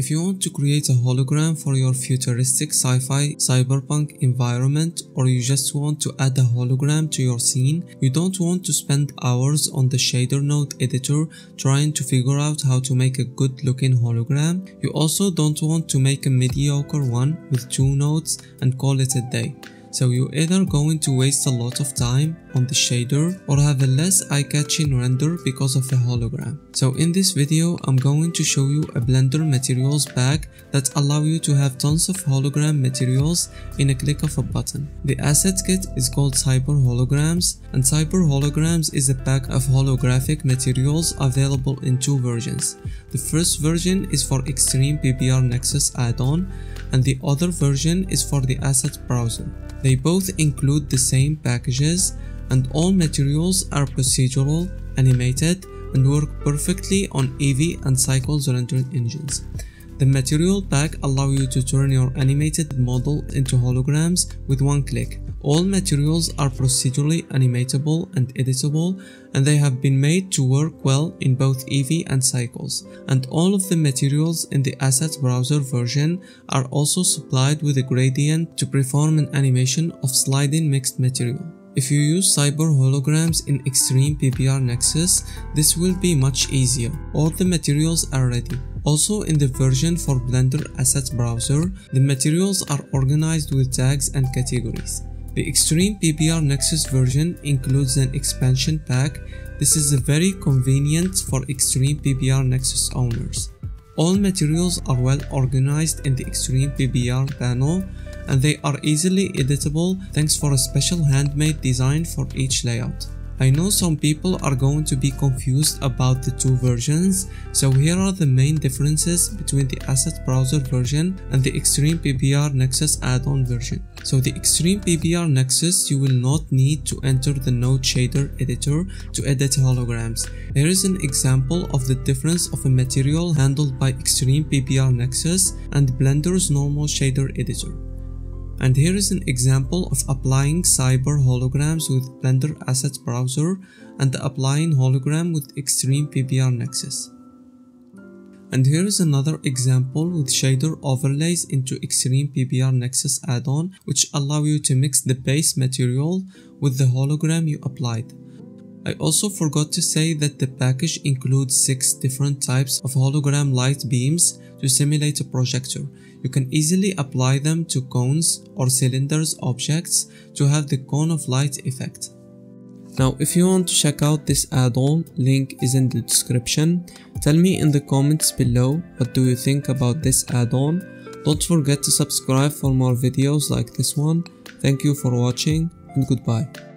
If you want to create a hologram for your futuristic sci-fi cyberpunk environment or you just want to add a hologram to your scene, you don't want to spend hours on the shader node editor trying to figure out how to make a good looking hologram, you also don't want to make a mediocre one with two nodes and call it a day. So you're either going to waste a lot of time on the shader or have a less eye-catching render because of a hologram. So in this video I'm going to show you a Blender materials pack that allow you to have tons of hologram materials in a click of a button. The asset kit is called Cyber Holograms and Cyber Holograms is a pack of holographic materials available in two versions. The first version is for Extreme PBR Nexus add-on and the other version is for the asset browser. They both include the same packages and all materials are procedural, animated, and work perfectly on Eevee and Cycles rendering engines. The material pack allow you to turn your animated model into holograms with one click. All materials are procedurally animatable and editable and they have been made to work well in both Eevee and Cycles. And all of the materials in the Assets Browser version are also supplied with a gradient to perform an animation of sliding mixed material. If you use Cyber Holograms in Extreme PBR Nexus, this will be much easier. All the materials are ready. Also in the version for Blender Assets Browser, the materials are organized with tags and categories. The Extreme PBR Nexus version includes an expansion pack. This is very convenient for Extreme PBR Nexus owners. All materials are well organized in the Extreme PBR panel and they are easily editable thanks for a special handmade design for each layout. I know some people are going to be confused about the two versions, so here are the main differences between the Asset Browser version and the Extreme PBR Nexus add-on version. So the Extreme PBR Nexus you will not need to enter the node shader editor to edit holograms. Here is an example of the difference of a material handled by Extreme PBR Nexus and Blender's normal shader editor. And here is an example of applying Cyber holograms with Blender Assets Browser and applying hologram with Extreme PBR Nexus. And here is another example with shader overlays into Extreme PBR Nexus add-on which allow you to mix the base material with the hologram you applied. I also forgot to say that the package includes 6 different types of hologram light beams to simulate a projector. You can easily apply them to cones or cylinders objects to have the cone of light effect. Now if you want to check out this add-on, link is in the description. Tell me in the comments below what do you think about this add-on. Don't forget to subscribe for more videos like this one. Thank you for watching and goodbye.